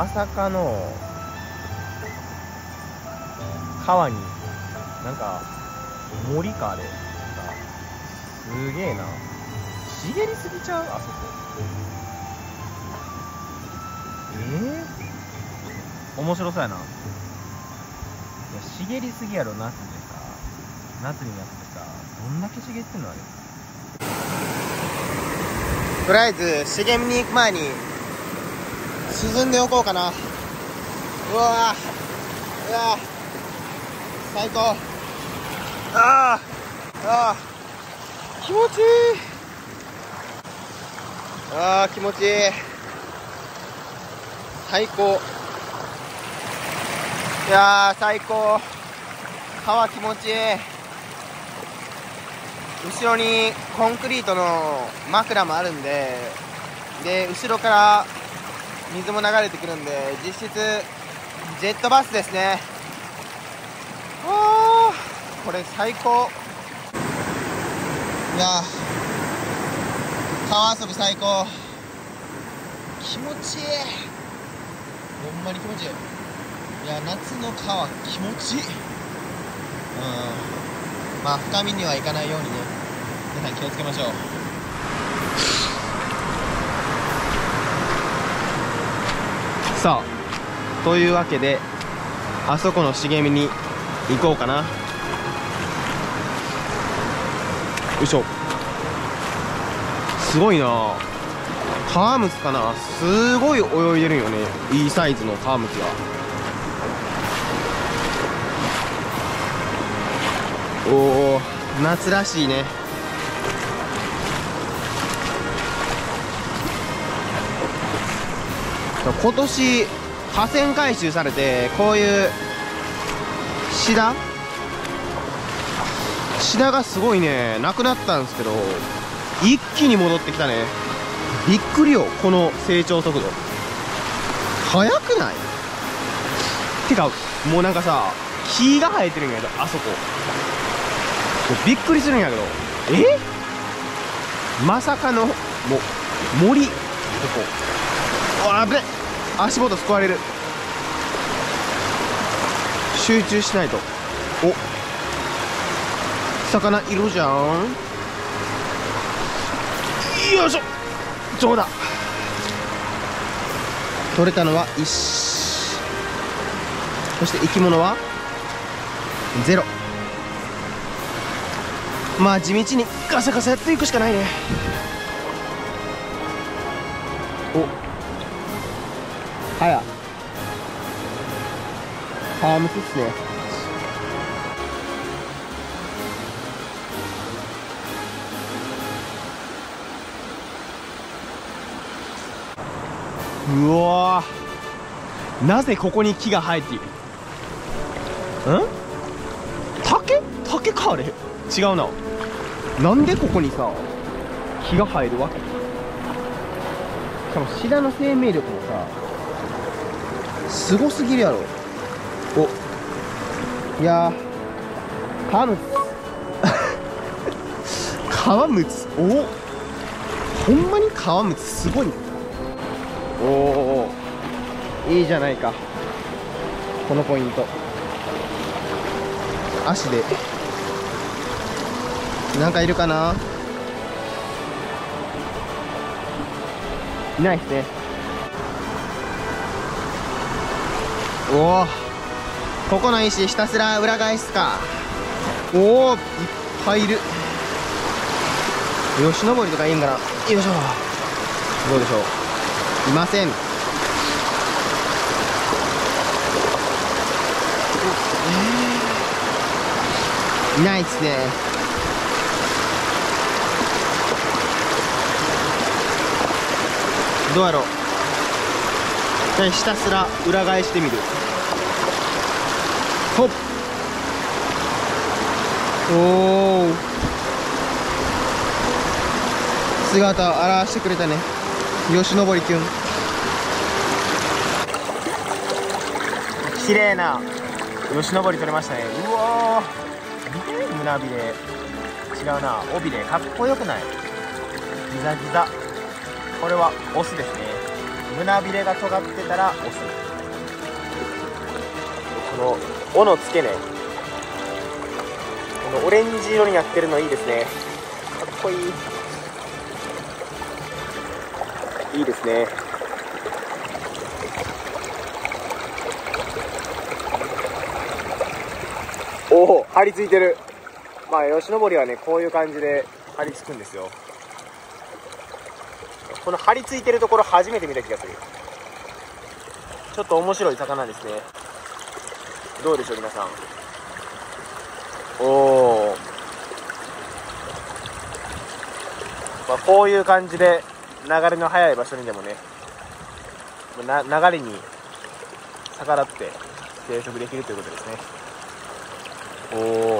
まさかの川になんか森かあれ。なんかすげえな。茂りすぎちゃう？あそこ。ええ面白そうやな。いや茂りすぎやろ夏でさ。夏になってさどんだけ茂ってんのあれ。とりあえず茂みに行く前に涼んでおこうかな。うわうわ最高。ああああ気持ちいい。ああ気持ちいい。最高。いや最高。川気持ちいい。後ろにコンクリートの枕もあるんでで後ろから水も流れてくるんで実質ジェットバスですね。あこれ最高。いや川遊び最高。気持ちいい。ほんまに気持ちいい。いや夏の川気持ちいい。うん。まあ深みには行かないようにね皆さん気をつけましょう。さあというわけであそこの茂みに行こうかな。よいしょ。すごいな。カワムツかな。すごい泳いでるよね。いいサイズのカワムツが。おお夏らしいね。今年河川回収されてこういうシダシダがすごいね。なくなったんですけど一気に戻ってきたね。びっくりよこの成長速度。速くない？てかもうなんかさ木が生えてるんやけどあそこ。びっくりするんやけど。え？まさかのも森。ここ。わあ危ね足元すくわれる。集中しないと。お。魚いるじゃん。よいしょ。どうだ？取れたのは1そして生き物は？ゼロ。まあ地道にガサガサやっていくしかないね。お。はやパームスっすね。うわなぜここに木が生えている？ん？竹？竹かあれ？違うな。なんでここにさ木が生えるわけ？しかもシダの生命力もさすごすぎるやろ。お。いや。ーカムツ。川ムツお。ほんまに川ムツすごいおおいいじゃないか。このポイント。足で。なんかいるかな？いないっすね。おおここの石ひたすら裏返すか。おおいっぱいいる。よし登りとかいいんかな。よいしょ。どうでしょう。いません。いないっすね。どうやろう。じゃあひたすら裏返してみる。ほっ。おお姿を現してくれたね。吉登りきゅん。綺麗な吉登り取れましたね。うわ見て胸びれ違うな。尾びれ。かっこよくない。ギザギザ。これはオスですね。胸びれが尖ってたらオスこの尾の付け根このオレンジ色になってるのいいですね。かっこいい。いいですね。おお張り付いてる。まあ吉登りはねこういう感じで張り付くんですよ。この張り付いてるところ初めて見た気がする。ちょっと面白い魚ですね。どうでしょう皆さん。おお、まあ、こういう感じで流れの速い場所にでもねな流れに逆らって生息できるということですね。おお